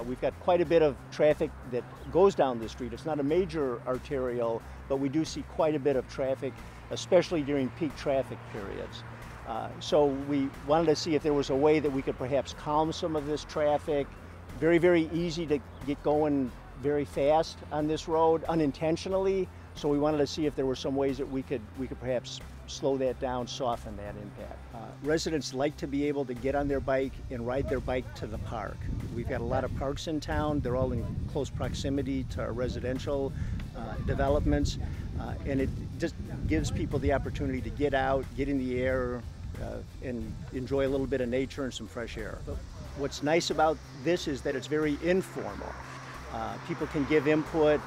Uh, we've got quite a bit of traffic that goes down the street. It's not a major arterial, but we do see quite a bit of traffic, especially during peak traffic periods. Uh, so we wanted to see if there was a way that we could perhaps calm some of this traffic. Very, very easy to get going very fast on this road unintentionally. So we wanted to see if there were some ways that we could we could perhaps slow that down, soften that impact. Uh, residents like to be able to get on their bike and ride their bike to the park. We've got a lot of parks in town. They're all in close proximity to our residential uh, developments, uh, and it just gives people the opportunity to get out, get in the air, uh, and enjoy a little bit of nature and some fresh air. What's nice about this is that it's very informal. Uh, people can give input.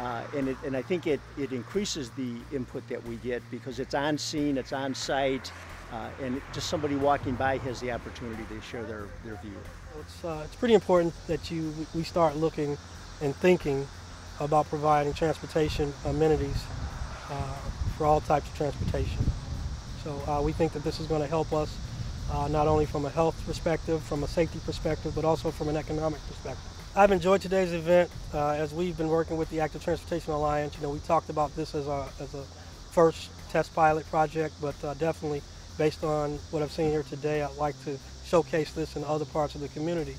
Uh, and, it, and I think it, it increases the input that we get because it's on scene, it's on site, uh, and just somebody walking by has the opportunity to share their, their view. It's, uh, it's pretty important that you we start looking and thinking about providing transportation amenities uh, for all types of transportation. So we think that this is going to help us uh, not only from a health perspective, from a safety perspective, but also from an economic perspective. I've enjoyed today's event uh, as we've been working with the Active Transportation Alliance. You know, we talked about this as a, as a first test pilot project, but uh, definitely based on what I've seen here today, I'd like to showcase this in other parts of the community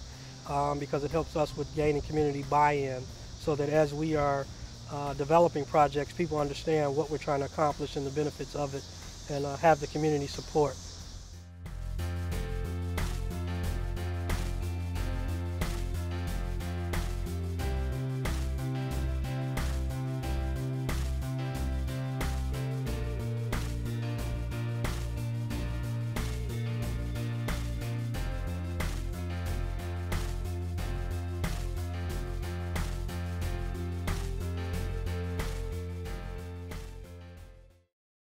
um, because it helps us with gaining community buy-in so that as we are uh, developing projects, people understand what we're trying to accomplish and the benefits of it and uh, have the community support.